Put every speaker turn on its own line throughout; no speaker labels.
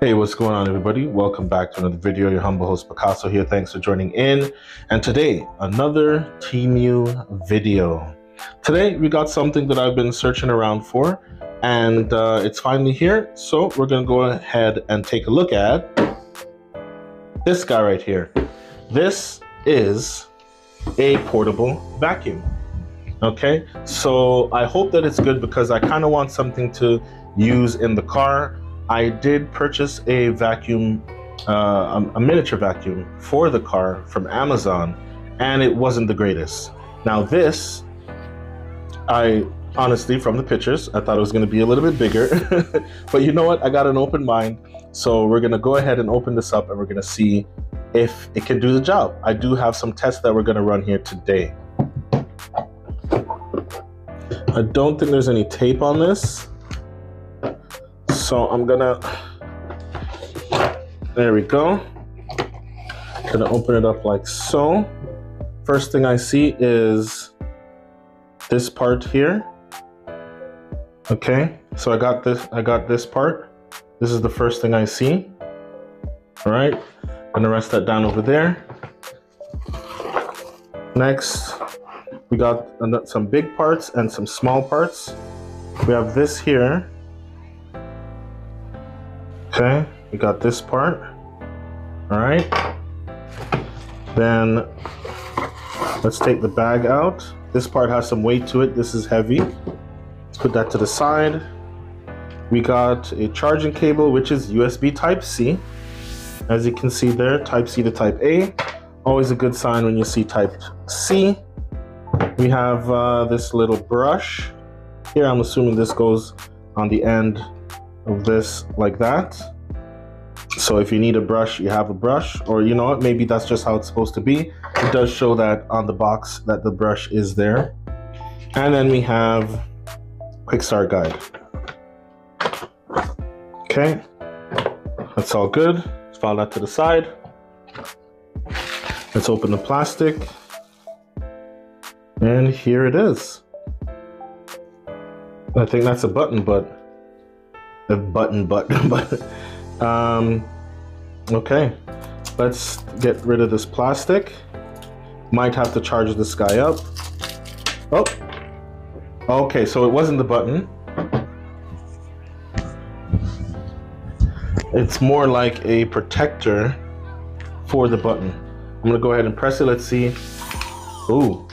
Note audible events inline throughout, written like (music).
Hey, what's going on, everybody? Welcome back to another video. Your humble host Picaso here. Thanks for joining in. And today, another Temu video. Today, we got something that I've been searching around for, and uh, it's finally here. So, we're going to go ahead and take a look at this guy right here. This is a portable vacuum. Okay, so I hope that it's good because I kind of want something to use in the car I did purchase a vacuum, uh, a miniature vacuum for the car from Amazon, and it wasn't the greatest. Now, this, I honestly, from the pictures, I thought it was going to be a little bit bigger. (laughs) but you know what? I got an open mind. So we're going to go ahead and open this up and we're going to see if it can do the job. I do have some tests that we're going to run here today. I don't think there's any tape on this. So I'm gonna, there we go. Gonna open it up like so. First thing I see is this part here. Okay, so I got this, I got this part. This is the first thing I see. All right, gonna rest that down over there. Next, we got some big parts and some small parts. We have this here Okay, we got this part. All right. Then let's take the bag out. This part has some weight to it. This is heavy. Let's put that to the side. We got a charging cable, which is USB Type C. As you can see there, Type C to Type A. Always a good sign when you see Type C. We have uh, this little brush. Here, I'm assuming this goes on the end of this like that. So if you need a brush, you have a brush, or you know what, maybe that's just how it's supposed to be. It does show that on the box that the brush is there. And then we have quick start guide. Okay, that's all good. Let's file that to the side. Let's open the plastic. And here it is. I think that's a button, but the button button (laughs) but um okay. Let's get rid of this plastic. Might have to charge this guy up. Oh. Okay so it wasn't the button. It's more like a protector for the button. I'm gonna go ahead and press it. Let's see. Ooh.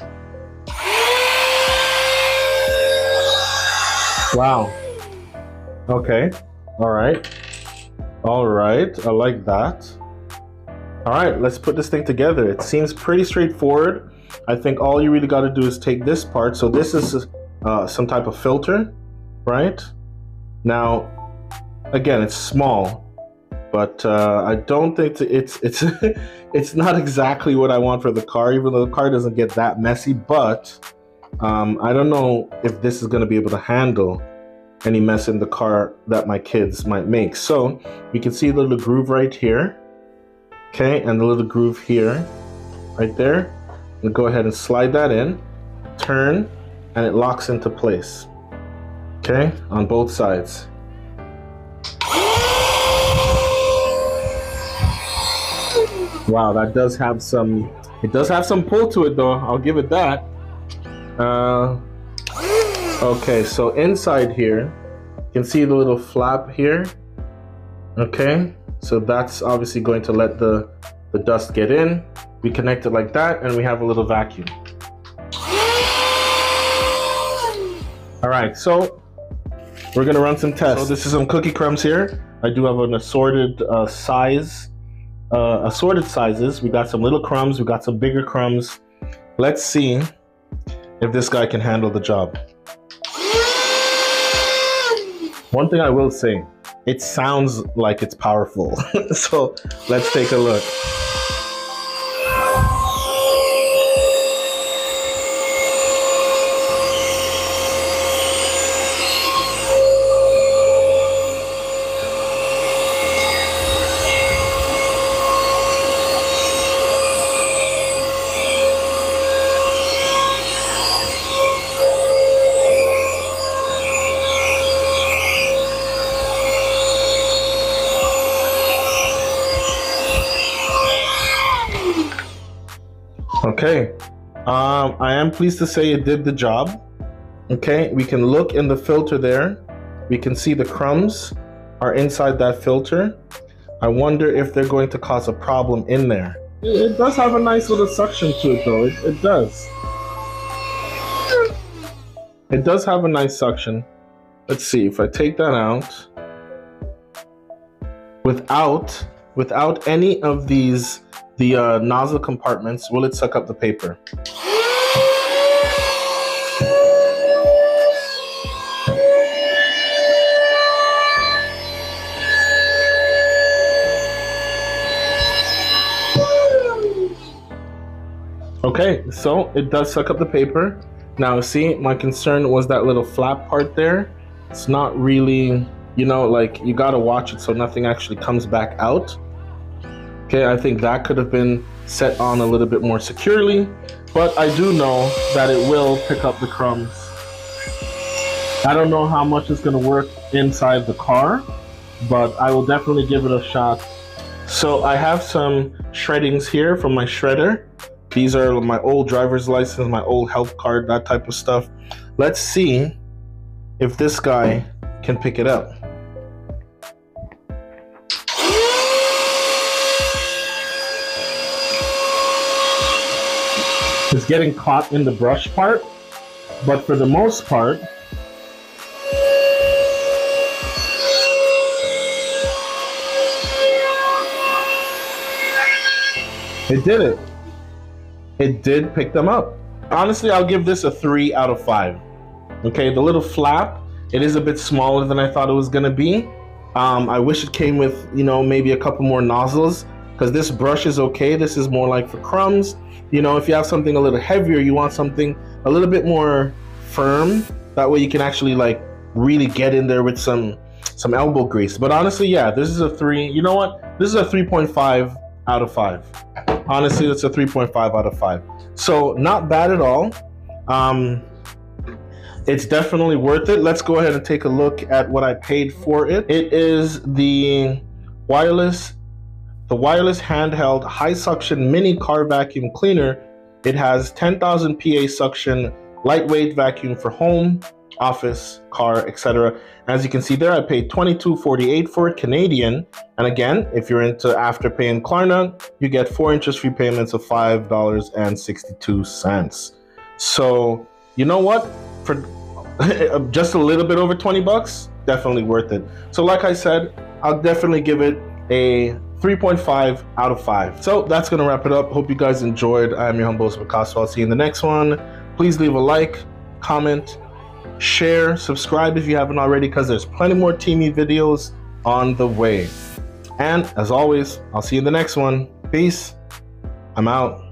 Wow. Okay. All right. All right. I like that. All right, let's put this thing together. It seems pretty straightforward. I think all you really got to do is take this part. So this is uh, some type of filter, right? Now, again, it's small, but uh, I don't think it's it's (laughs) it's not exactly what I want for the car. Even though the car doesn't get that messy, but um, I don't know if this is going to be able to handle any mess in the car that my kids might make. So you can see the little groove right here. Okay, and the little groove here, right there. And go ahead and slide that in, turn, and it locks into place. Okay, on both sides. Wow, that does have some, it does have some pull to it though, I'll give it that. Uh, Okay, so inside here, you can see the little flap here. Okay, so that's obviously going to let the, the dust get in. We connect it like that and we have a little vacuum. All right, so we're gonna run some tests. So this is some cookie crumbs here. I do have an assorted uh, size, uh, assorted sizes. We got some little crumbs, we got some bigger crumbs. Let's see if this guy can handle the job. One thing I will say, it sounds like it's powerful. (laughs) so let's take a look. Okay, um, I am pleased to say it did the job. Okay, we can look in the filter there. We can see the crumbs are inside that filter. I wonder if they're going to cause a problem in there. It, does have a nice little suction to it though, it, it does. It does have a nice suction. Let's see, if I take that out, without, without any of these, the uh, nozzle compartments, will it suck up the paper? Okay, so it does suck up the paper. Now see, my concern was that little flap part there. It's not really, you know, like you gotta watch it so nothing actually comes back out. Okay, I think that could have been set on a little bit more securely, but I do know that it will pick up the crumbs. I don't know how much it's gonna work inside the car, but I will definitely give it a shot. So I have some shreddings here from my shredder. These are my old driver's license, my old health card, that type of stuff. Let's see if this guy can pick it up. It's getting caught in the brush part, but for the most part, it did it it did pick them up. Honestly, I'll give this a three out of five. Okay, the little flap, it is a bit smaller than I thought it was gonna be. Um, I wish it came with, you know, maybe a couple more nozzles because this brush is okay. This is more like for crumbs. You know, if you have something a little heavier, you want something a little bit more firm. That way you can actually like really get in there with some some elbow grease. But honestly, yeah, this is a three. You know what? This is a 3.5 out of five. Honestly, it's a 3.5 out of 5. So, not bad at all. Um, it's definitely worth it. Let's go ahead and take a look at what I paid for it. It is the wireless the wireless handheld high suction mini car vacuum cleaner. It has 10,000 PA suction lightweight vacuum for home, office, car, etc. As you can see there, I paid $22.48 for it Canadian. And again, if you're into Afterpay and Klarna, you get four interest-free payments of $5.62. So, you know what? For (laughs) just a little bit over 20 bucks, definitely worth it. So like I said, I'll definitely give it a 3.5 out of 5. So that's going to wrap it up. Hope you guys enjoyed. I am your humble host, Picaso. I'll see you in the next one. Please leave a like, comment, share, subscribe if you haven't already, because there's plenty more Temu videos on the way. And as always, I'll see you in the next one. Peace. I'm out.